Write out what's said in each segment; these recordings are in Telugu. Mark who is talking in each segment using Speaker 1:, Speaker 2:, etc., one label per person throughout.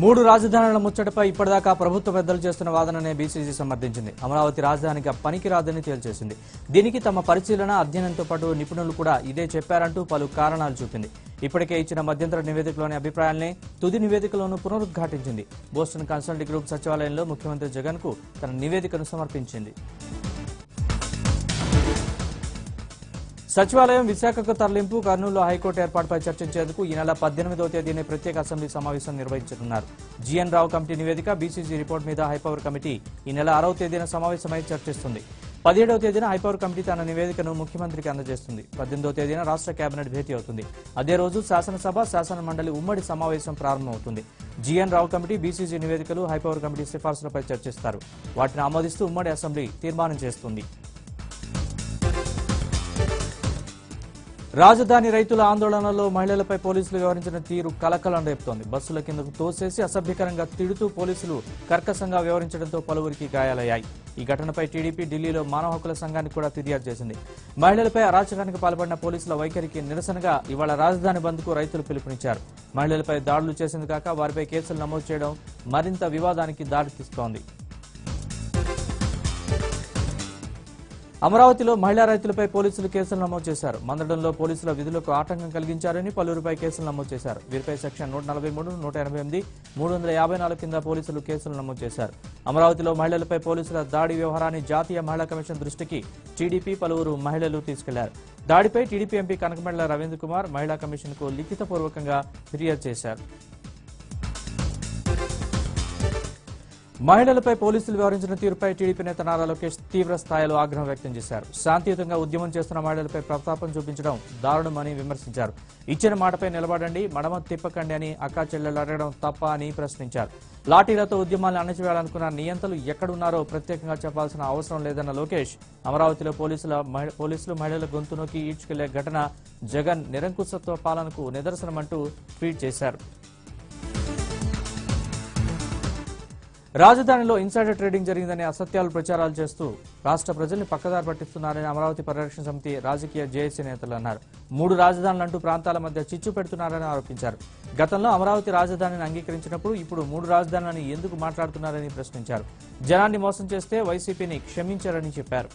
Speaker 1: మూడు రాజధానుల ముచ్చటపై ఇప్పటిదాకా ప్రభుత్వ పెద్దలు చేస్తున్న వాదననే బీసీసీ సమర్థించింది. అమరావతి రాజధానిగా పనికిరాదని తేల్చేసింది. దీనికి తమ పరిశీలన అధ్యయనంతో పాటు నిపుణులు కూడా ఇదే చెప్పారంటూ పలు కారణాలు చూపింది. ఇప్పటికే ఇచ్చిన మధ్యంతర నివేదికలోని అభిప్రాయాల్ని తుది నివేదికలోనూ పునరుద్ఘాటించింది. బోస్టన్ కన్సల్టింగ్ గ్రూప్ సచివాలయంలో ముఖ్యమంత్రి జగన్కు తన నివేదికను సమర్పించింది. సచివాలయం విశాఖకు తరలింపు కర్నూలులో హైకోర్టు ఏర్పాటుపై చర్చించేందుకు ఈ నెల పద్దెనిమిదవ తేదీని ప్రత్యేక అసెంబ్లీ సమావేశం నిర్వహించనున్నారు. జీఎన్ రావు కమిటీ నివేదిక బీసీసీ రిపోర్ట్ మీద హైపవర్ కమిటీ ఈ నెల ఆరవ తేదీన సమావేశమై చర్చిస్తుంది. పదిహేడవ తేదీన హైపవర్ కమిటీ తన నివేదికను ముఖ్యమంత్రికి అందజేస్తుంది. పద్దెనిమిదవ తేదీన రాష్ట్ర కేబినెట్ భేటీ అవుతుంది. అదే రోజు శాసనసభ శాసన మండలి ఉమ్మడి సమావేశం ప్రారంభమవుతుంది. జీఎన్ రావు కమిటీ బీసీసీ నివేదికలు హైపవర్ కమిటీ సిఫార్సులపై చర్చిస్తారు. వాటిని ఆమోదిస్తూ ఉమ్మడి అసెంబ్లీ తీర్మానం చేస్తుంది. రాజధాని రైతుల ఆందోళనలో మహిళలపై పోలీసులు వ్యవహరించిన తీరు కలకలం రేపుతోంది. బస్సుల కిందకు తోసేసి అసభ్యకరంగా తిడుతూ పోలీసులు కర్కశంగా వ్యవహరించడంతో పలువురికి గాయాలయ్యాయి. ఈ ఘటనపై టీడీపీ ఢిల్లీలో మానవ హక్కుల సంఘానికి కూడా ఫిర్యాదు చేసింది. మహిళలపై అరాచకానికి పాల్పడిన పోలీసుల వైఖరికి నిరసనగా ఇవాళ రాజధాని బంద్కు రైతులు పిలుపునిచ్చారు. మహిళలపై దాడులు చేసింది కాక వారిపై కేసులు నమోదు చేయడం మరింత వివాదానికి దారితీస్తోంది. అమరావతిలో మహిళా రైతులపై పోలీసులు కేసులు నమోదు చేశారు. మందడంలో పోలీసుల విధులకు ఆటంకం కలిగించారని పలువురిపై కేసులు నమోదు చేశారు. వీరిపై సెక్షన్ నూట నలభై మూడు నూట ఎనభై ఎనిమిది మూడు వందల యాభై నాలుగు కింద పోలీసులు కేసులు నమోదు చేశారు. అమరావతిలో మహిళలపై పోలీసుల దాడి వ్యవహారాన్ని జాతీయ మహిళా కమిషన్ దృష్టికి టీడీపీ పలువురు మహిళలు తీసుకెళ్ళారు. దాడిపై టీడీపీ ఎంపీ కనకమెళ్ళ రవీంద్ర కుమార్ మహిళా కమిషన్కు లిఖితపూర్వకంగా ఫిర్యాదు చేశారు. మహిళలపై పోలీసులు వ్యవహరించిన తీరుపై టీడీపీ నేత నారా లోకేష్ తీవ్ర స్థాయిలో ఆగ్రహం వ్యక్తం చేశారు. శాంతియుతంగా ఉద్యమం చేస్తున్న మహిళలపై ప్రతాపం చూపించడం దారుణమని విమర్శించారు. ఇచ్చిన మాటపై నిలబడండి మడమ తిప్పకండి అని అక్కా చెల్లెలు అడగడం తప్ప అని ప్రశ్నించారు. లాఠీలతో ఉద్యమాన్ని అణచివేయాలనుకున్న నియంతలు ఎక్కడున్నారో ప్రత్యేకంగా చెప్పాల్సిన అవసరం లేదన్న లోకేష్ అమరావతిలో పోలీసుల పోలీసులు మహిళల గొంతు నొక్కి ఈడ్చుకెళ్ళే ఘటన జగన్ నిరంకుశత్వ పాలనకు నిదర్శనమంటూ ట్వీట్ చేశారు. రాజధానిలో ఇన్సైడర్ ట్రేడింగ్ జరిగిందని అసత్యాలు ప్రచారాలు చేస్తూ రాష్ట్ర ప్రజల్ని పక్కదారి పట్టిస్తున్నారని అమరావతి పరిరక్షణ సమితి రాజకీయ జేఏసీ నేతలు అన్నారు. మూడు రాజధానులంటూ ప్రాంతాల మధ్య చిచ్చు పెడుతున్నారని ఆరోపించారు. గతంలో అమరావతి రాజధానిని అంగీకరించినప్పుడు ఇప్పుడు మూడు రాజధానులని ఎందుకు మాట్లాడుతున్నారని ప్రశ్నించారు. జనాన్ని మోసం చేస్తే వైసీపీని క్షమించారని చెప్పారు.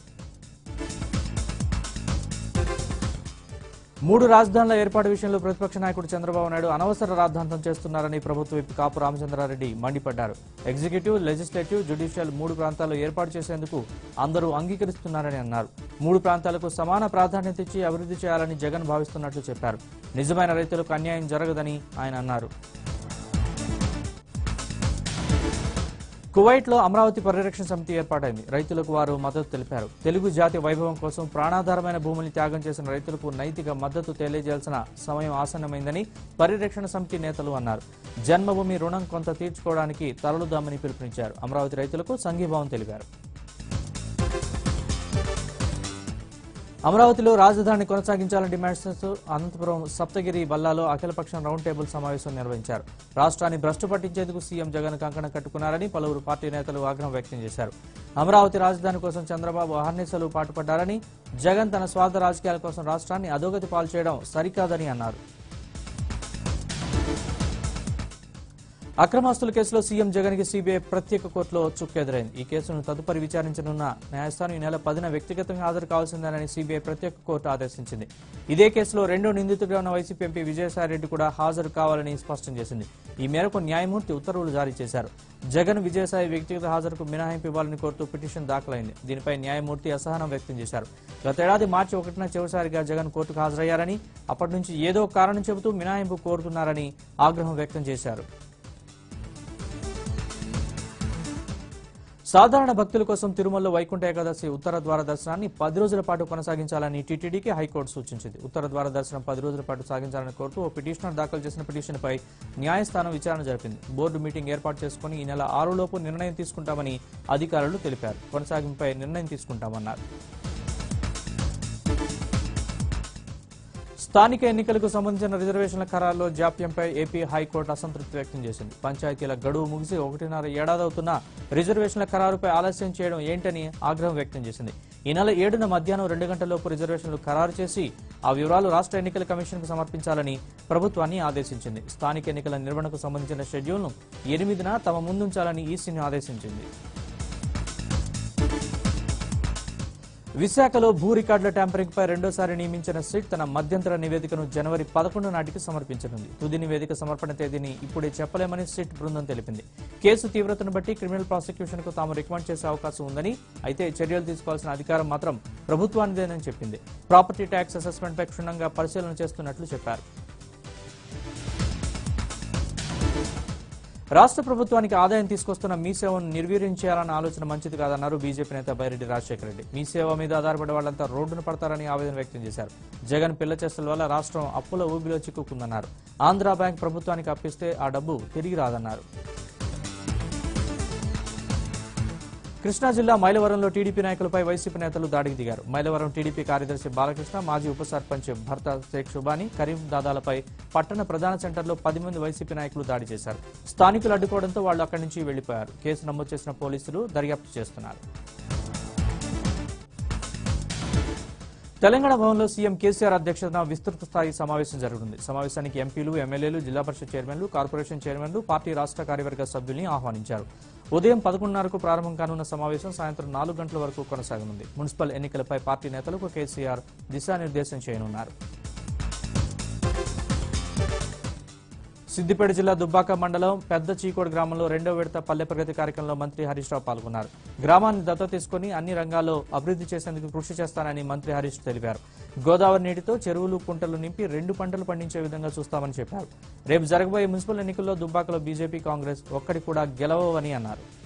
Speaker 1: మూడు రాజధానుల ఏర్పాటు విషయంలో ప్రతిపక్ష నాయకుడు చంద్రబాబు నాయుడు అనవసర రాద్ధాంతం చేస్తున్నారని ప్రభుత్వ విప్ కాపు రామచంద్రారెడ్డి మండిపడ్డారు. ఎగ్జిక్యూటివ్ లెజిస్లేటివ్ జ్యుడిషియల్ మూడు ప్రాంతాల్లో ఏర్పాటు చేసేందుకు అందరూ అంగీకరిస్తున్నారని అన్నారు. మూడు ప్రాంతాలకు సమాన ప్రాధాన్యత ఇచ్చి అభివృద్ధి చేయాలని జగన్ భావిస్తున్నట్లు చెప్పారు. నిజమైన రైతులకు అన్యాయం జరగదని ఆయన అన్నారు. కువైట్లో అమరావతి పరిరక్షణ సమితి ఏర్పాటైంది. రైతులకు వారు మద్దతు తెలిపారు. తెలుగు జాతి వైభవం కోసం ప్రాణాధారమైన భూముల్ని త్యాగం చేసిన రైతులకు నైతిక మద్దతు తెలియజేయాల్సిన సమయం ఆసన్నమైందని పరిరక్షణ సమితి నేతలు అన్నారు. జన్మభూమి రుణం కొంత తీర్చుకోవడానికి తరలుదామని పిలుపునిచ్చారు. అమరావతి రైతులకు సంఘీభావం తెలిపారు. అమరావతిలో రాజధాని కొనసాగించాలని డిమాండ్ చేస్తూ అనంతపురం సప్తగిరి బల్లాలో అఖిలపక్షం రౌండ్ టేబుల్ సమావేశం నిర్వహించారు. రాష్ట్రాన్ని భ్రష్టు పట్టించేందుకు సీఎం జగన్ కంకణ కట్టుకున్నారని పలువురు పార్టీ నేతలు ఆగ్రహం వ్యక్తం చేశారు. అమరావతి రాజధాని కోసం చంద్రబాబు అహర్నిశలు పాటుపడ్డారని జగన్ తన స్వార్థ రాజకీయాల కోసం రాష్ట్రాన్ని అధోగతి పాల్చేయడం సరికాదని అన్నారు. అక్రమాస్తుల కేసులో సీఎం జగన్కి సీబీఐ ప్రత్యేక కోర్టులో చుక్కెదురైంది. ఈ కేసును తదుపరి విచారించనున్న న్యాయస్థానం ఈ నెల పదిన వ్యక్తిగతంగా హాజరు కావాల్సిందేనని సీబీఐ ప్రత్యేక కోర్టు ఆదేశించింది. ఇదే కేసులో రెండో నిందితుడిగా ఉన్న వైసీపీ ఎంపీ విజయసాయిరెడ్డి కూడా హాజరు కావాలని స్పష్టం చేసింది. ఈ మేరకు న్యాయమూర్తి ఉత్తర్వులు జారీ చేశారు. జగన్ విజయసాయి వ్యక్తిగత హాజరుకు మినహాయింపు ఇవ్వాలని కోరుతూ పిటిషన్ దాఖలైంది. దీనిపై న్యాయమూర్తి అసహనం వ్యక్తం చేశారు. గతేడాది మార్చి ఒకటిన చివరిసారిగా జగన్ కోర్టుకు హాజరయ్యారని అప్పటి నుంచి ఏదో కారణం చెబుతూ మినహాయింపు కోరుతున్నారని ఆగ్రహం వ్యక్తం చేశారు. సాధారణ భక్తుల కోసం తిరుమలలో వైకుంఠ ఏకాదశి ఉత్తర ద్వార దర్శనాన్ని పది రోజుల పాటు కొనసాగించాలని టీటీడీకి హైకోర్టు సూచించింది. ఉత్తర ద్వార దర్శనం పది రోజుల పాటు సాగించాలని కోరుతూ ఓ పిటిషనర్ దాఖలు చేసిన పిటిషన్పై న్యాయస్థానం విచారణ జరిపింది. బోర్డు మీటింగ్ ఏర్పాటు చేసుకుని ఈ నెల ఆరులోపు నిర్ణయం తీసుకుంటామని అధికారులు తెలిపారు. కొనసాగింపై నిర్ణయం తీసుకుంటామన్నారు. స్థానిక ఎన్నికలకు సంబంధించిన రిజర్వేషన్ల ఖరారులో జాప్యంపై ఏపీ హైకోర్టు అసంతృప్తి వ్యక్తం చేసింది. పంచాయతీల గడువు ముగిసి ఒకటిన్నర ఏడాదవుతున్న రిజర్వేషన్ల ఖరారుపై ఆలస్యం చేయడం ఏంటని ఆగ్రహం వ్యక్తం చేసింది. ఈ నెల ఏడున మధ్యాహ్నం రెండు గంటలలోపు రిజర్వేషన్లు ఖరారు చేసి ఆ వివరాలు రాష్ట్ర ఎన్నికల కమిషన్కు సమర్పించాలని ప్రభుత్వాన్ని ఆదేశించింది. స్థానిక ఎన్నికల నిర్వహణకు సంబంధించిన షెడ్యూల్ను ఎనిమిదిన తమ ముందుంచాలని ఈసీని ఆదేశించింది. విశాఖలో భూ రికార్డుల ట్యాంపరింగ్ పై రెండోసారి నియమించిన సిట్ తన మధ్యంతర నివేదికను జనవరి పదకొండు నాటికి సమర్పించనుంది. తుది నివేదిక సమర్పణ తేదీని ఇప్పుడే చెప్పలేమని సిట్ బృందం తెలిపింది. కేసు తీవ్రతను బట్టి క్రిమినల్ ప్రాసిక్యూషన్కు తాము రికమెండ్ చేసే అవకాశం ఉందని అయితే చర్యలు తీసుకోవాల్సిన అధికారం మాత్రం ప్రభుత్వానిదేనని చెప్పింది. ప్రాపర్టీ ట్యాక్స్ అసెస్మెంట్ పై క్షుణ్ణంగా పరిశీలన చేస్తున్నట్లు చెప్పారు. రాష్ట్ర ప్రభుత్వానికి ఆదాయం తీసుకొస్తున్న మీ సేవను నిర్వీర్యం చేయాలన్న ఆలోచన మంచిది కాదన్నారు బీజేపీ నేత బైరెడ్డి రాజశేఖర రెడ్డి. మీ సేవ మీద ఆధారపడే వాళ్ళంతా రోడ్డున పడతారని ఆవేదన వ్యక్తం చేశారు. జగన్ పిల్ల చేష్టల వల్ల రాష్ట్రం అప్పుల ఊబిలో చిక్కుకుందన్నారు. ఆంధ్రా బ్యాంక్ ప్రభుత్వానికి అప్పిస్తే ఆ డబ్బు తిరిగి రాదన్నారు. కృష్ణా జిల్లా మైలవరంలో టీడీపీ నాయకులపై వైసీపీ నేతలు దాడికి దిగారు. మైలవరం టీడీపీ కార్యదర్శి బాలకృష్ణ మాజీ ఉప సర్పంచ్ భర్త షేక్ షుబాని కరీం దాదాలపై పట్టణ ప్రధాన సెంటర్లో పది మంది వైసీపీ నాయకులు దాడి చేశారు. స్థానికులు అడ్డుకోవడంతో వాళ్ళు అక్కడి నుంచి వెళ్ళిపోయారు కేసు నమోదు చేసిన పోలీసులు దర్యాప్తు చేస్తున్నారు. తెలంగాణ భవన్లో సీఎం కేసీఆర్ అధ్యక్షతన విస్తృత స్థాయి సమావేశం జరగనుంది. సమావేశానికి ఎంపీలు ఎమ్మెల్యేలు జిల్లా పరిషత్ చైర్మన్లు కార్పొరేషన్ చైర్మన్లు పార్టీ రాష్ట్ర కార్యవర్గ సభ్యుల్ని ఆహ్వానించారు. ఉదయం పదకొండున్నరకు ప్రారంభం కానున్న సమావేశం సాయంత్రం నాలుగు గంటల వరకు కొనసాగనుంది. మున్సిపల్ ఎన్నికలపై పార్టీ నేతలకు కేసీఆర్ దిశానిర్దేశం చేయనున్నారు. సిద్దిపేట జిల్లా దుబ్బాక మండలం పెద్ద చీకోడు గ్రామంలో రెండో విడత పల్లె ప్రగతి కార్యక్రమంలో మంత్రి హరీష్ రావు పాల్గొన్నారు. గ్రామాన్ని దత్త తీసుకుని అన్ని రంగాల్లో అభివృద్ధి చేసేందుకు కృషి చేస్తానని మంత్రి హరీష్ తెలిపారు. గోదావరి నీటితో చెరువులు కుంటలు నింపి రెండు పంటలు పండించే విధంగా చూస్తామని చెప్పారు. రేపు జరగబోయే మున్సిపల్ ఎన్నికల్లో దుబ్బాకలో బీజేపీ కాంగ్రెస్ ఒక్కడి కూడా గెలవవని అన్నారు.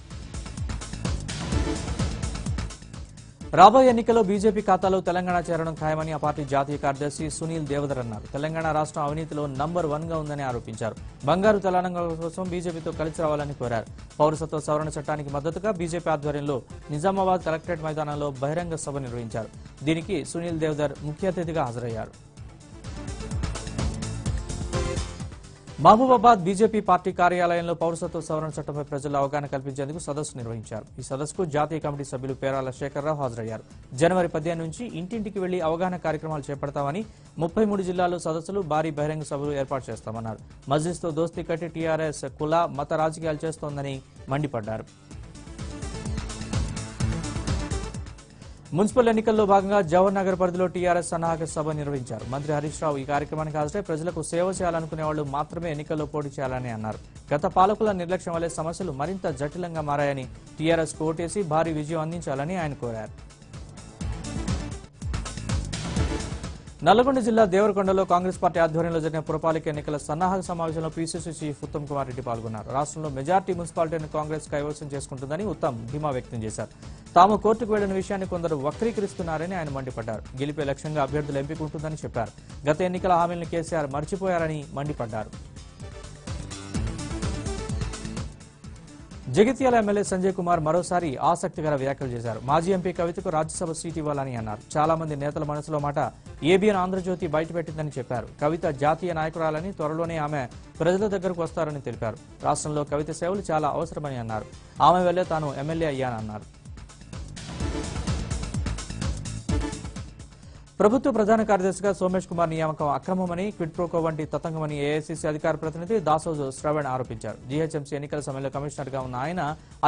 Speaker 1: రాబోయే ఎన్నికల్లో బీజేపీ ఖాతాలో తెలంగాణ చేరడం ఖాయమని ఆ పార్టీ జాతీయ కార్యదర్శి సునీల్ దేవధర్ అన్నారు. తెలంగాణ రాష్ట్రం అవినీతిలో నంబర్ వన్గా ఉందని ఆరోపించారు. బంగారు తెలంగాణ కోసం బీజేపీతో కలిసి రావాలని కోరారు. పౌరసత్వ సవరణ చట్టానికి మద్దతుగా బీజేపీ ఆధ్వర్యంలో నిజామాబాద్ కలెక్టరేట్ మైదానంలో బహిరంగ సభ నిర్వహించారు. దీనికి సునీల్ దేవధర్ ముఖ్య అతిథిగా హాజరయ్యారు. మహబూబాబాద్ బీజేపీ పార్టీ కార్యాలయంలో పౌరసత్వ సవరణ చట్టంపై ప్రజల్లో అవగాహన కల్పించేందుకు సదస్సు నిర్వహించారు. ఈ సదస్సుకు జాతీయ కమిటీ సభ్యులు పేరాల శేఖర్రావు హాజరయ్యారు. జనవరి పదిహేను నుంచి ఇంటింటికి వెళ్ళి అవగాహన కార్యక్రమాలు చేపడతామని ముప్పై మూడు జిల్లాల్లో సదస్సులు భారీ బహిరంగ సభలు ఏర్పాటు చేస్తామన్నారు. మజ్లిస్తో దోస్తీ కట్టి టీఆర్ఎస్ కుల మత రాజకీయాలు చేస్తోందని మండిపడ్డారు. మున్సిపల్ ఎన్నికల్లో భాగంగా జవహర్ నగర్ పరిధిలో టీఆర్ఎస్ సన్నాహక సభ నిర్వహించారు. మంత్రి హరీష్ రావు ఈ కార్యక్రమానికి హాజరై ప్రజలకు సేవ చేయాలనుకునే వాళ్ళు మాత్రమే ఎన్నికల్లో పోటీ చేయాలని అన్నారు. గత పాలకుల నిర్లక్ష్యం వల్లే సమస్యలు మరింత జటిలంగా మారాయని టీఆర్ఎస్ ఓటేసి భారీ విజయం అందించాలని ఆయన కోరారు. నల్లగొండ జిల్లా దేవరకొండలో కాంగ్రెస్ పార్టీ ఆధ్వర్యంలో జరిగిన పురపాలిక ఎన్నికల సన్నాహక సమావేశంలో పీసీసీ చీఫ్ ఉత్తమ్ కుమార్ రెడ్డి పాల్గొన్నారు. రాష్ట్రంలో మెజార్టీ మున్సిపాలిటీని కాంగ్రెస్ కైవసం చేసుకుంటుందని ఉత్తమ్ ధీమా వ్యక్తం చేశారు. తాము కోర్టుకు వెళ్ళిన విషయాన్ని కొందరు వక్రీకరిస్తున్నారని ఆయన మండిపడ్డారు. గెలిపే లక్ష్యంగా అభ్యర్థులు ఎంపిక ఉంటుందని చెప్పారు. గత ఎన్నికల హామీలను కేసీఆర్ మర్చిపోయారని మండిపడ్డారు. జగిత్యాల ఎమ్మెల్యే సంజయ్ కుమార్ మరోసారి ఆసక్తికర వ్యాఖ్యలు చేశారు. మాజీ ఎంపీ కవితకు రాజ్యసభ సీట్ ఇవ్వాలని అన్నారు. చాలా మంది నేతల మనసులో మాట ఏబిఎన్ ఆంధ్రజ్యోతి బయటపెట్టిందని చెప్పారు. కవిత జాతీయ నాయకురాలని త్వరలోనే ఆమె ప్రజల దగ్గరకు వస్తారని తెలిపారు. రాష్ట్రంలో కవిత సేవలు చాలా అవసరమని అన్నారు. ఆమె వెళ్ళే తాను ఎమ్మెల్యే అయ్యానన్నారు. ప్రభుత్వ ప్రధాన కార్యదర్శిగా సోమేష్ కుమార్ నియామకం అక్రమమని క్విడ్ ప్రోకో వంటి తతంగమని ఏఐసీసీ అధికార ప్రతినిధి దాసోజు శ్రవణ్ ఆరోపించారు. జీహెచ్ఎంసీ ఎన్నికల సమయంలో కమిషనర్గా ఉన్న ఆయన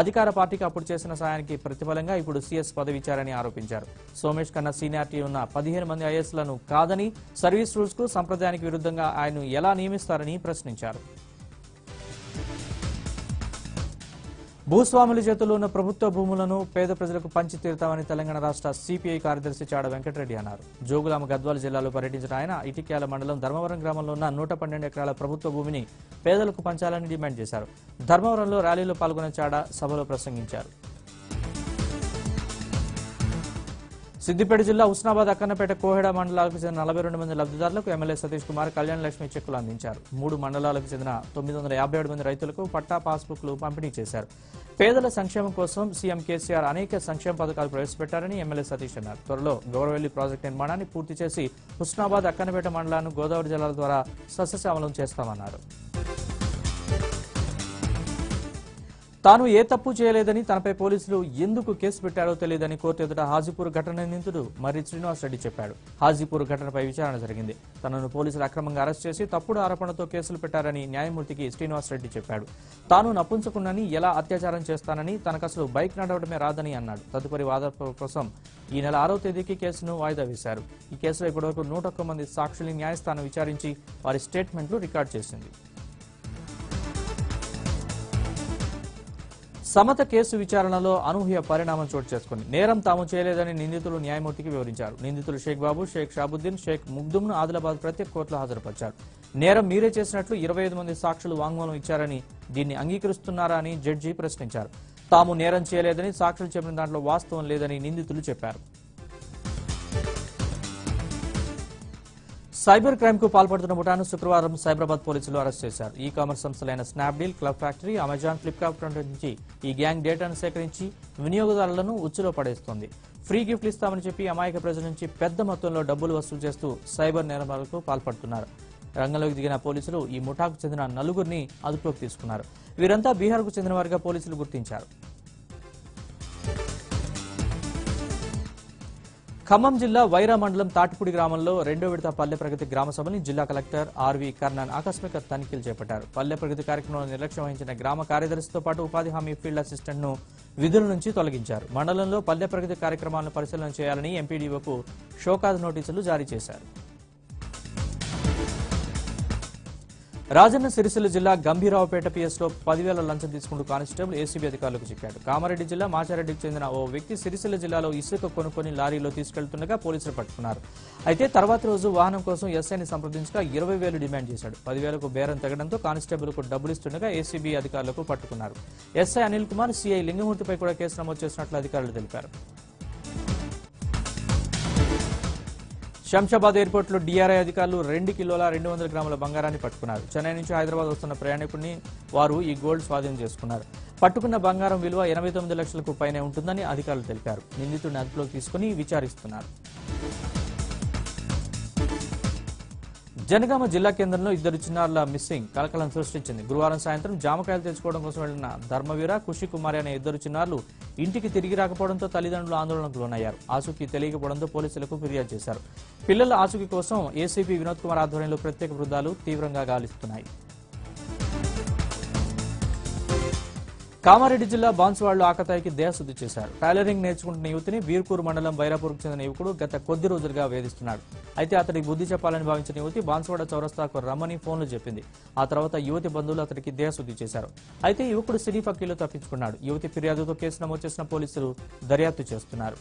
Speaker 1: అధికార పార్టీకి అప్పుడు చేసిన సాయానికి ప్రతిఫలంగా ఇప్పుడు సీఎస్ పదవి ఇచ్చారని ఆరోపించారు. సోమేష్ కన్నా సీనియారిటీ ఉన్న పదిహేను మంది ఐఎస్లను కాదని సర్వీస్ రూల్స్కు సంప్రదాయానికి విరుద్ధంగా ఆయన ఎలా నియమిస్తారని ప్రశ్నించారు. భూస్వాముల చేతుల్లో ఉన్న ప్రభుత్వ భూములను పేద ప్రజలకు పంచి తీరుతామని తెలంగాణ రాష్ట్ర సిపిఐ కార్యదర్శి చాడ వెంకటరెడ్డి అన్నారు. జోగులామ గద్వాల జిల్లాలో పర్యటించిన ఆయన ఇటిక్యాల మండలం ధర్మవరం గ్రామంలో ఉన్న నూట పన్నెండు ఎకరాల ప్రభుత్వ భూమిని పేదలకు పంచాలని డిమాండ్ చేశారు. ధర్మవరంలో ర్యాలీలో పాల్గొన్న చాడ సభలో ప్రసంగించారు. సిద్దిపేట జిల్లా హుస్నాబాద్ అక్కన్నపేట కోహెడ మండలాలకు చెందిన నలభై రెండు మంది లబ్ధిదారులకు ఎమ్మెల్యే సతీష్ కుమార్ కళ్యాణ లక్ష్మి చెక్కులు అందించారు. మూడు మండలాలకు చెందిన తొమ్మిది వందల యాభై ఏడు మంది రైతులకు పట్టా పాస్బుక్లు పంపిణీ చేశారు. పేదల సంక్షేమం కోసం సీఎం కేసీఆర్ అనేక సంక్షేమ పథకాలు ప్రవేశపెట్టారని ఎమ్మెల్యే సతీష్ అన్నారు. త్వరలో గౌరవెల్లి ప్రాజెక్టు నిర్మాణాన్ని పూర్తి చేసి హుస్నాబాద్ అక్కన్నపేట మండలాన్ని గోదావరి జిల్లాల ద్వారా సస్యశ్యామలం చేస్తామన్నారు. తాను ఏ తప్పు చేయలేదని తనపై పోలీసులు ఎందుకు కేసు పెట్టారో తెలియదని కోర్టు ఎదుట హాజీపూర్ ఘటన నిందితుడు మర్రి శ్రీనివాస్ రెడ్డి చెప్పాడు. హాజీపూర్ ఘటనపై విచారణ జరిగింది. తనను పోలీసులు అక్రమంగా అరెస్ట్ చేసి తప్పుడు ఆరోపణతో కేసులు పెట్టారని న్యాయమూర్తికి శ్రీనివాస్ రెడ్డి చెప్పాడు. తాను నపుంసకున్నని ఎలా అత్యాచారం చేస్తానని తనకు అసలు బైక్ నడవడమే రాదని అన్నాడు. తదుపరి వాదన కోసం ఈ నెల ఆరో తేదీకి కేసును వాయిదా వేశారు. ఈ కేసులో ఇప్పటివరకు నూట ఒక్క మంది సాక్షుల్ని న్యాయస్థానం విచారించి వారి స్టేట్మెంట్లు రికార్డ్ చేసింది. సమత కేసు విచారణలో అనూహ్య పరిణామం చోటు చేసుకుంది. నేరం తాము చేయలేదని నిందితులు న్యాయమూర్తికి వివరించారు. నిందితులు షేక్ బాబు షేక్ షాబుద్దీన్ షేక్ ముగ్దుమ్ను ఆదిలాబాద్ ప్రత్యేక కోర్టులో హాజరుపరిచారు. నేరం మీరే చేసినట్లు ఇరవై ఐదు మంది సాక్షులు వాంగ్మూలం ఇచ్చారని దీన్ని అంగీకరిస్తున్నారా అని జడ్జి ప్రశ్నించారు. తాము నేరం చేయలేదని సాక్షులు చెప్పిన దాంట్లో వాస్తవం లేదని నిందితులు చెప్పారు. సైబర్ క్రైమ్కు పాల్పడుతున్న ముఠాను శుక్రవారం సైబరాబాద్ పోలీసులు అరెస్ట్ చేశారు. E commerce సంస్థలైన Snapdeal club factory Amazon Flipkart నుంచి ఈ గ్యాంగ్ డేటాను సేకరించి వినియోగదారులను ఉచ్చులో పడేస్తోంది. ఫ్రీ గిఫ్ట్లు ఇస్తామని చెప్పి అమాయక ప్రజల నుంచి పెద్ద మొత్తంలో డబ్బులు వసూలు చేస్తూ సైబర్ నేరాలకు పాల్పడుతున్నారు. రంగంలోకి దిగిన పోలీసులు ఈ ముఠాకు చెందిన నలుగురిని అదుపులోకి తీసుకున్నారు. వీరంతా బీహార్కు చెందిన వారిగా పోలీసులు గుర్తించారు. ఖమ్మం జిల్లా వైరా మండలం తాటిపూడి గ్రామంలో రెండో విడత పల్లె ప్రగతి గ్రామ సభని జిల్లా కలెక్టర్ ఆర్వి కర్ణన్ ఆకస్మిక తనిఖీలు చేపట్టారు. పల్లె ప్రగతి కార్యక్రమంలో నిర్లక్ష్యం వహించిన గ్రామ కార్యదర్శితో పాటు ఉపాధి హామీ ఫీల్డ్ అసిస్టెంట్ను విధుల నుంచి తొలగించారు. మండలంలో పల్లె ప్రగతి కార్యక్రమాలను పరిశీలన చేయాలని ఎంపీడీఓకు షోకాజ్ నోటీసులు జారీ చేశారు. రాజన్న సిరిసిల్ల జిల్లా గంభీరావుపేట పిఎస్లో పదివేల లంచం తీసుకుంటూ కానిస్టేబుల్ ఏసీబీ అధికారులకు చిక్కాడు కామారెడ్డి జిల్లా మాచారెడ్డికి చెందిన ఓ వ్యక్తి సిరిసిల్ల జిల్లాలో ఇసుక కొనుక్కొని లారీలో తీసుకెళ్తుండగా పోలీసులు పట్టుకున్నారు. అయితే తర్వాత రోజు వాహనం కోసం ఎస్ఐని సంప్రదించగా ఇరవై వేలు డిమాండ్ చేశాడు. పదివేలకు బేరం తగ్గడంతో కానిస్టేబుల్కు డబ్బులు ఇస్తుండగా ఏసీబీ అధికారులకు పట్టుకున్నారు. ఎస్ఐ అనిల్ కుమార్ సీఐ లింగమూర్తిపై కూడా కేసు నమోదు చేసినట్లు అధికారులు తెలిపారు. శంషాబాద్ ఎయిర్పోర్ట్లో డిఆర్ఐ అధికారులు రెండు కిలోల రెండు వందల గ్రాముల బంగారాన్ని పట్టుకున్నారు. చెన్నై నుంచి హైదరాబాద్ వస్తున్న ప్రయాణికుడిని వారు ఈ గోల్డ్ స్వాధీనం చేసుకున్నారు. పట్టుకున్న బంగారం విలువ ఎనభై తొమ్మిది లక్షలకు పైనే ఉంటుందని అధికారులు తెలిపారు. నిందితుడిని అదుపులోకి తీసుకుని విచారిస్తున్నారు. జనగామ జిల్లా కేంద్రంలో ఇద్దరు చిన్నారుల మిస్సింగ్ కలకలం సృష్టించింది. గురువారం సాయంత్రం జామకాయలు తెచ్చుకోవడం కోసం వెళ్ళిన ధర్మవీర కుషి కుమారి అనే ఇద్దరు చిన్నారులు ఇంటికి తిరిగి రాకపోవడంతో తల్లిదండ్రులు ఆందోళనకు లోనయ్యారు. ఆసుకి తెలియకపోవడంతో పోలీసులకు ఫిర్యాదు చేశారు. పిల్లల ఆసుకి కోసం ఏసీపీ వినోద్ కుమార్ ఆధ్వర్యంలో ప్రత్యేక బృందాలు తీవ్రంగా గాలిస్తున్నాయి. కామారెడ్డి జిల్లా బాన్సువాడలో ఆకతాయికి దేహశుద్ధి చేశారు. టైలరింగ్ నేర్చుకుంటున్న యువతిని బీర్కూరు మండలం బైరాపూర్కు చెందిన యువకుడు గత కొద్ది రోజులుగా వేధిస్తున్నాడు. అయితే అతడికి బుద్ధి చెప్పాలని భావించిన యువతి బాన్సువాడ చౌరస్తాకు రమ్మని ఫోన్లు చెప్పింది. ఆ తర్వాత యువతి బంధువులు అతడికి దేహశుద్ధి చేశారు. అయితే యువకుడు సినీ ఫక్కీలో తప్పించుకున్నాడు. యువతి ఫిర్యాదుతో కేసు నమోదు చేసిన పోలీసులు దర్యాప్తు చేస్తున్నారు.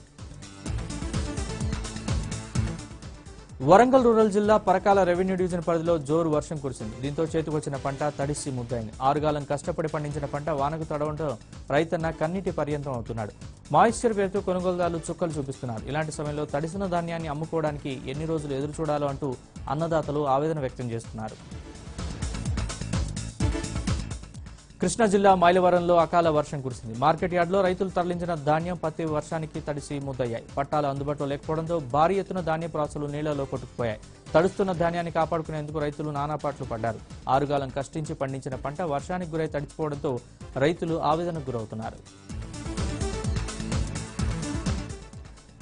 Speaker 1: వరంగల్ రూరల్ జిల్లా పరకాల రెవెన్యూ డివిజన్ పరిధిలో జోరు వర్షం కురిసింది. దీంతో చేతికొచ్చిన పంట తడిసి ముద్దైంది. ఆరుగాలం కష్టపడి పండించిన పంట వానకు తడవడంతో రైతన్న కన్నీటి పర్యంతం అవుతున్నాడు. మాయిశ్చర్ పేరుతో కొనుగోలుదారులు చుక్కలు చూపిస్తున్నారు. ఇలాంటి సమయంలో తడిసిన ధాన్యాన్ని అమ్ముకోవడానికి ఎన్ని రోజులు ఎదురు చూడాలో అంటూ అన్నదాతలు ఆవేదన వ్యక్తం చేస్తున్నారు. కృష్ణా జిల్లా మైలవరంలో అకాల వర్షం కురిసింది. మార్కెట్ యార్డ్లో రైతులు తరలించిన ధాన్యం పత్తి వర్షానికి తడిసి ముద్దయ్యాయి. పట్టాలు అందుబాటులో లేకపోవడంతో భారీ ఎత్తున ధాన్యపు రాసులు నీళ్ళలో కొట్టుకుపోయాయి. తడుస్తున్న ధాన్యాన్ని కాపాడుకునేందుకు రైతులు నానాపాట్లు పడ్డారు. ఆరుగాలం కష్టించి పండించిన పంట వర్షానికి గురై తడిచిపోవడంతో రైతులు ఆవేదనకు గురవుతున్నారు.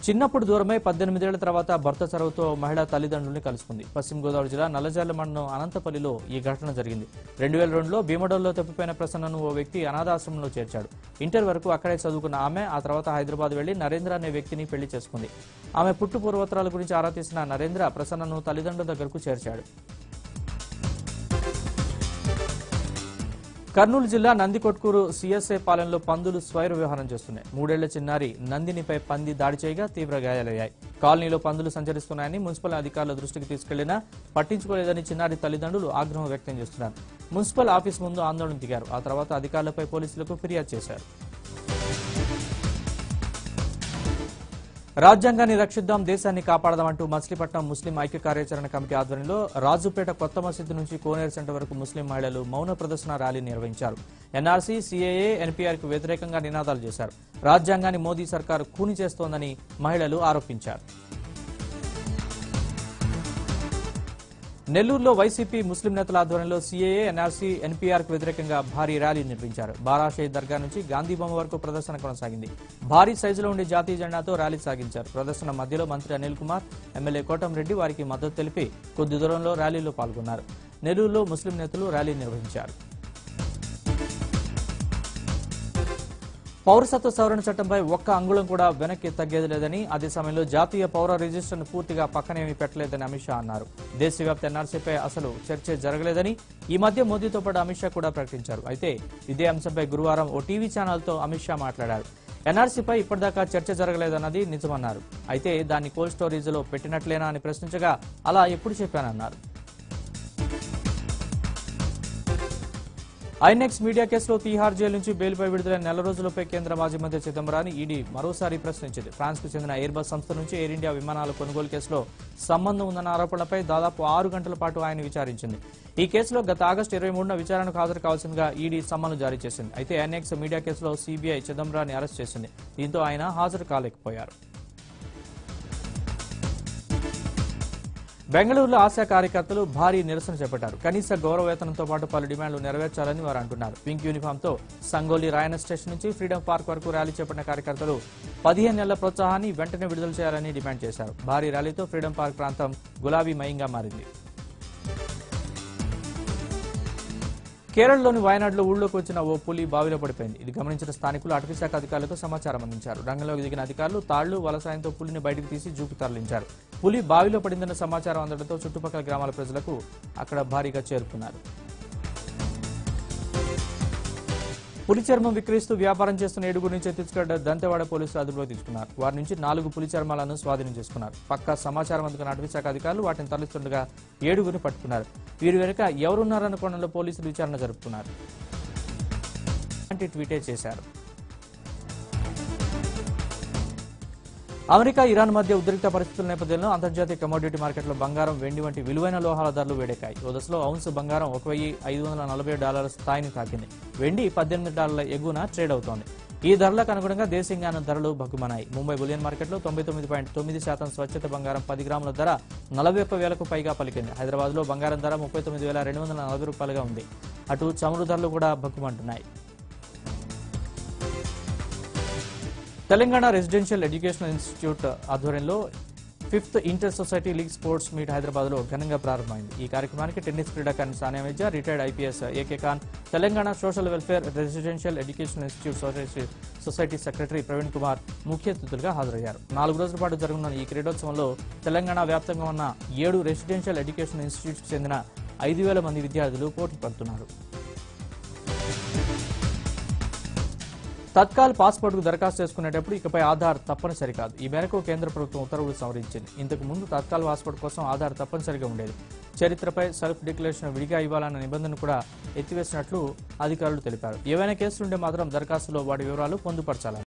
Speaker 1: చిన్నప్పుడు దూరమై పద్దెనిమిదేళ్ళ తర్వాత భర్త చొరవతో మహిళా తల్లిదండ్రుల్ని కలుసుకుంది. పశ్చిమ గోదావరి జిల్లా నల్లజాల మండలం అనంతపల్లిలో ఈ ఘటన జరిగింది. రెండు వేల రెండులో భీమడోల్లో తప్పిపోయిన ప్రసన్నను ఓ వ్యక్తి అనాథాశ్రమంలో చేర్చాడు. ఇంటర్ వరకు అక్కడే చదువుకున్న ఆమె ఆ తర్వాత హైదరాబాద్ వెళ్ళి నరేంద్ర అనే వ్యక్తిని పెళ్ళి చేసుకుంది. ఆమె పుట్టు పూర్వోత్తరాల గురించి ఆరా తీసిన నరేంద్ర ప్రసన్నను తల్లిదండ్రుల దగ్గరకు చేర్చాడు. కర్నూలు జిల్లా నందికొట్కూరు సిఎస్ఐ పాలెంలో పందులు స్వైర వ్యవహారం చేస్తున్నాయి. మూడేళ్ళ చిన్నారి నందినిపై పంది దాడి చేయగా తీవ్ర గాయాలయ్యాయి. కాలనీలో పందులు సంచరిస్తున్నాయని మున్సిపల్ అధికారుల దృష్టికి తీసుకెళ్ళినా పట్టించుకోలేదని చిన్నారి తల్లిదండ్రులు ఆగ్రహం వ్యక్తం చేస్తున్నారు. మున్సిపల్ ఆఫీస్ ముందు ఆందోళన దిగారు. ఆ తర్వాత అధికారులపై పోలీసులకు ఫిర్యాదు చేశారు. రాజ్యాంగాన్ని రక్షిద్దాం దేశాన్ని కాపాడదామంటూ మచిలీపట్నం ముస్లిం ఐక్య కార్యాచరణ కమిటీ ఆధ్వర్యంలో రాజుపేట కొత్త మసీదు నుంచి కోనేరు సెంటర్ వరకు ముస్లిం మహిళలు మౌన ప్రదర్శన ర్యాలీ నిర్వహించారు. ఎన్ఆర్సీ సీఏఏ ఎన్పీఆర్కు వ్యతిరేకంగా నినాదాలు చేశారు. రాజ్యాంగాన్ని మోదీ సర్కారు ఖూని చేస్తోందని మహిళలు ఆరోపించారు. నెల్లూరులో వైసీపీ ముస్లిం నేతల ఆధ్వర్యంలో సీఏఏ ఎన్ఆర్సీ ఎన్పీఆర్కు వ్యతిరేకంగా భారీ ర్యాలీ నిర్వహించారు. బారాషహీద్ దర్గా నుంచి గాంధీ బొమ్మ వరకు ప్రదర్శన కొనసాగింది. భారీ సైజులో ఉండే జాతీయ జెండాతో ర్యాలీ సాగించారు. ప్రదర్శన మధ్యలో మంత్రి అనిల్ కుమార్ ఎమ్మెల్యే కోటంరెడ్డి వారికి మద్దతు తెలిపి కొద్ది దూరంలో ర్యాలీలో పాల్గొన్నారు. నెల్లూరులో ముస్లిం నేతలు ర్యాలీ నిర్వహించారు. పౌరసత్వ సవరణ చట్టంపై ఒక్క అంగుళం కూడా వెనక్కి తగ్గేది లేదని అదే సమయంలో జాతీయ పౌర రిజిస్టర్ను పూర్తిగా పక్కనేమీ పెట్టలేదని అమిత్ షా అన్నారు. దేశవ్యాప్త ఎన్ఆర్సీపై అసలు చర్చ జరగలేదని ఈ మధ్య మోదీతో పాటు అమిత్ షా కూడా ప్రకటించారు. అయితే ఇదే అంశంపై గురువారం ఓ టీవీ ఛానల్తో అమిత్ షా మాట్లాడారు. ఎన్ఆర్సీపై ఇప్పటిదాకా చర్చ జరగలేదన్నది నిజమన్నారు. అయితే దాన్ని కోల్డ్ స్టోరేజ్లో పెట్టినట్లేనా అని ప్రశ్నించగా అలా ఎప్పుడు చెప్పానన్నారు. ఐనెక్స్ మీడియా కేసులో తీహార్ జైలు నుంచి బెయిల్పై విడుదలైన నెల రోజులపై కేంద్ర మాజీ మంత్రి చిదంబరాన్ని ఈడీ మరోసారి ప్రశ్నించింది. ఫ్రాన్స్కు చెందిన ఎయిర్బస్ సంస్థ నుంచి ఎయిర్ ఇండియా విమానాల కొనుగోలు కేసులో సంబంధం ఉందన్న ఆరోపణలపై దాదాపు ఆరు గంటల పాటు ఆయన విచారించింది. ఈ కేసులో గత ఆగస్టు ఇరవై మూడున విచారణకు హాజరు కావాల్సిందిగా ఈడీ సమ్మను జారీ చేసింది. అయితే ఐనెక్స్ మీడియా కేసులో సీబీఐ చిదంబరాన్ని అరెస్ట్ చేసింది. దీంతో ఆయన హాజరు కాలేకపోయారు. బెంగళూరులో ఆశా కార్యకర్తలు భారీ నిరసన చేపట్టారు. కనీస గౌరవ వేతనంతో పాటు పలు డిమాండ్లు నెరవేర్చాలని వారు అంటున్నారు. పింక్ యూనిఫామ్తో సంగోలి రాయన స్టేషన్ నుంచి ఫ్రీడమ్ పార్క్ వరకు ర్యాలీ చేపట్టిన కార్యకర్తలు పదిహేను నెలల ప్రోత్సాహాన్ని వెంటనే విడుదల చేయాలని డిమాండ్ చేశారు. భారీ ర్యాలీతో ఫ్రీడమ్ పార్క్ ప్రాంతం గులాబీమయంగా మారింది. కేరళలోని వాయనాడులో ఊళ్ళోకి వచ్చిన ఓ పులి బావిలో పడిపోయింది. ఇది గమనించిన స్థానికులు అటవీ శాఖ అధికారులకు సమాచారం అందించారు. రంగంలోకి దిగిన అధికారులు తాళ్ళు వలసాయంతో పులిని బయటకు తీసి జూకు తరలించారు. పులి బావిలో పడిందన్న సమాచారం అందడంతో చుట్టుపక్కల గ్రామాల ప్రజలకు అక్కడ భారీగా చేరుకున్నారు. పులి చర్మం విక్రయిస్తూ వ్యాపారం చేస్తున్న ఏడుగురు నుంచి ఛత్తీస్గఢ్ దంతెవాడ పోలీసులు అదుపులోకి తీసుకున్నారు. వారి నుంచి నాలుగు పులి చర్మాలను స్వాధీనం చేసుకున్నారు. పక్కా సమాచారం అందుకున్న అటవీశాఖ అధికారులు వాటిని తరలిస్తుండగా ఏడుగురిని పట్టుకున్నారు. వీరి వెనుక ఎవరున్నారన్న కోణంలో పోలీసులు విచారణ జరుపుతున్నారు ట్వీటే చేశారు. అమెరికా ఇరాన్ మధ్య ఉద్రిక్త పరిస్థితుల నేపథ్యంలో అంతర్జాతీయ కమోడిటీ మార్కెట్లో బంగారం వెండి వంటి విలువైన లోహాల ధరలు వేడెక్కాయి. ఓ దశలో ఔన్స్ బంగారం ఒక వెయ్యి ఐదు వందల నలభై డాలర్ల స్థాయిని తాకింది. వెండి పద్దెనిమిది డాలర్ల ఎగువన ట్రేడ్ అవుతోంది. ఈ ధరలకు అనుగుణంగా దేశీయంగాన ధరలు భగ్గుమన్నాయి. ముంబై బులియన్ మార్కెట్లో తొంభై తొమ్మిది పాయింట్ తొమ్మిది శాతం స్వచ్ఛత బంగారం పది గ్రాముల ధర నలభై ఒక్క వేలకు పైగా పలికింది. హైదరాబాద్లో బంగారం ధర ముప్పై తొమ్మిది వేల రెండు వందల నలభై రూపాయలుగా ఉంది. అటు చమురు ధరలు కూడా భగ్గుమంటున్నాయి. తెలంగాణ రెసిడెన్షియల్ ఎడ్యుకేషనల్ ఇన్స్టిట్యూట్ ఆధ్వర్యంలో fifth inter society league sports meet హైదరాబాద్లో ఘనంగా ప్రారంభమైంది. ఈ కార్యక్రమానికి టెన్నిస్ క్రీడాకారిణి Sania Mirza retired IPS AK Khan Telangana social welfare residential education institute society society secretary Praveen Kumar ముఖ్య అతిథులుగా హాజరయ్యారు. నాలుగు రోజుల పాటు జరగనున్న ఈ క్రీడోత్సవంలో తెలంగాణ వ్యాప్తంగా ఉన్న ఏడు రెసిడెన్షియల్ ఎడ్యుకేషన్ ఇన్స్టిట్యూట్స్కి చెందిన ఐదు వేల మంది విద్యార్థులు పోటీ పడుతున్నారు. తత్కాల్ పాస్పోర్ట్కు దరఖాస్తు చేసుకునేటప్పుడు ఇకపై ఆధార్ తప్పనిసరి కాదు. ఈ మేరకు కేంద్ర ప్రభుత్వం ఉత్తర్వులు సవరించింది ఇంతకు ముందు తత్కాల్ పాస్పోర్ట్ కోసం ఆధార్ తప్పనిసరిగా ఉండేది. చరిత్రపై సెల్ఫ్ డిక్లరేషన్ విడిగా ఇవ్వాలన్న నిబంధన కూడా ఎత్తివేసినట్లు అధికారులు తెలిపారు. ఏవైనా కేసులుంటే మాత్రం దరఖాస్తులో వాటి వివరాలు పొందుపరచాలన్నారు